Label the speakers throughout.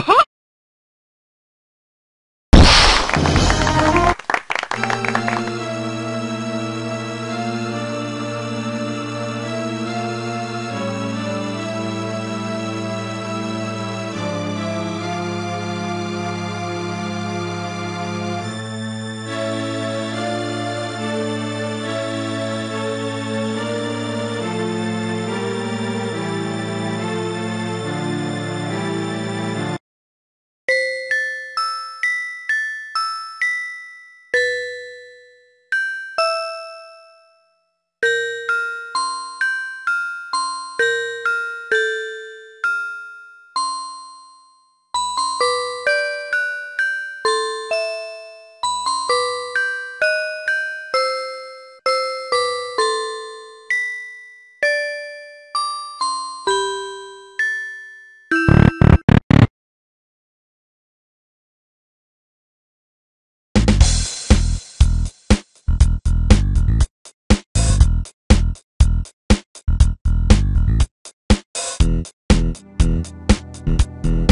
Speaker 1: go, Uh-huh.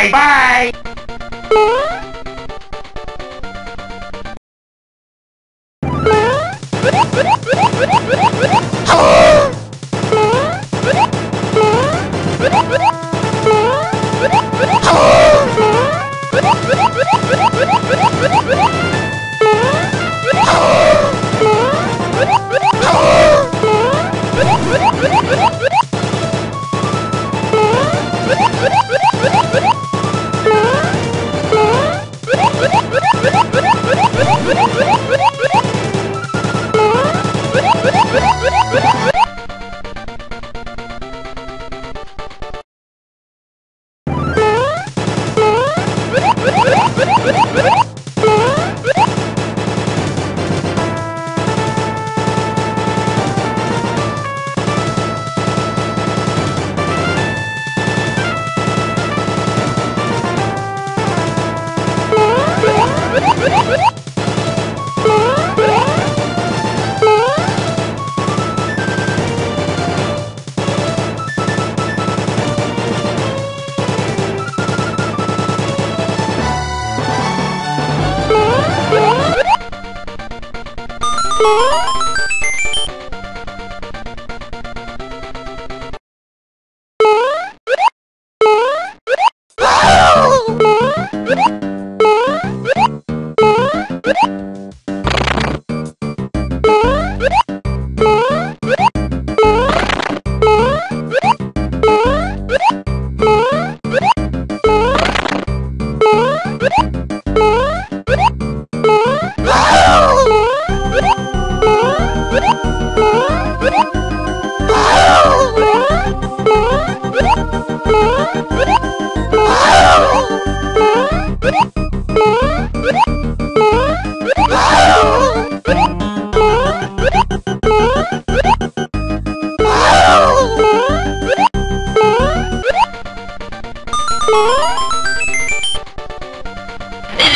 Speaker 2: Bye bye!
Speaker 3: Woo!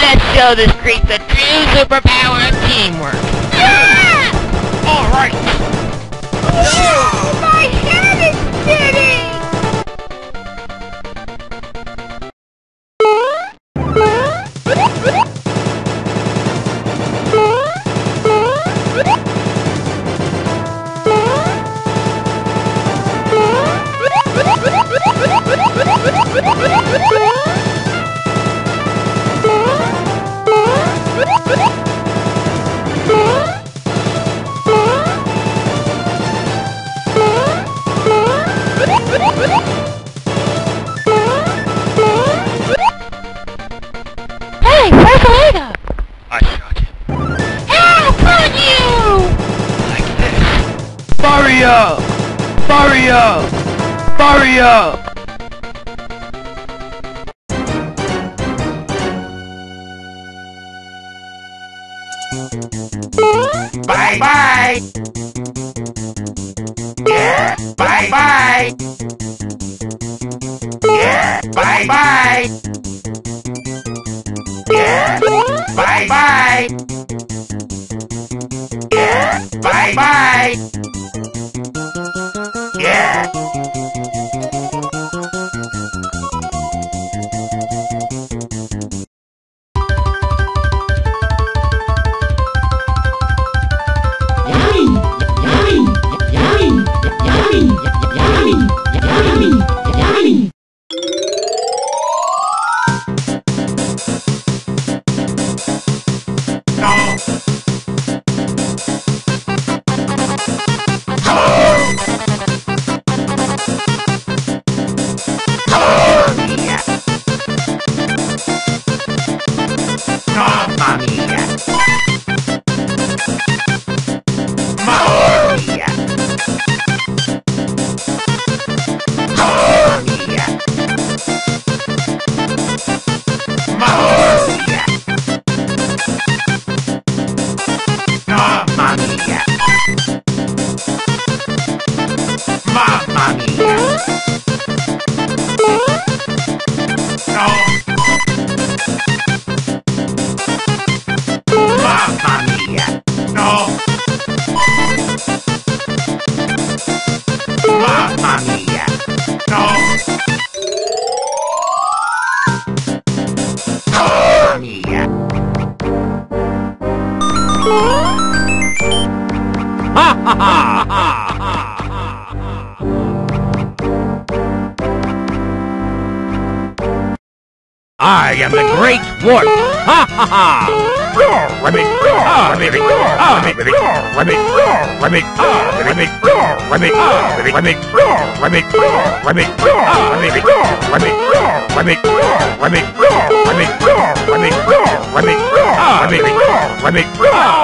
Speaker 3: Let's show this creep the true superpower of teamwork. Yeah! All right.
Speaker 4: Hurry up! Hurry up!
Speaker 2: Bye bye. Yeah. Bye bye. Yeah. Bye bye. Yeah. Bye bye. Yeah. Bye bye. Yeah.
Speaker 4: I am the Great Wart! Ha ha ha! Rabbit, rabbit, rabbit, rabbit, rabbit, rabbit, rabbit, rabbit, rabbit, rabbit, rabbit, rabbit, rabbit, rabbit, rabbit, rabbit, rabbit,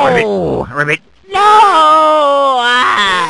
Speaker 4: rabbit, rabbit,
Speaker 3: No! Ah.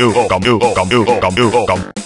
Speaker 2: do, oh, come do, come do, come do, come.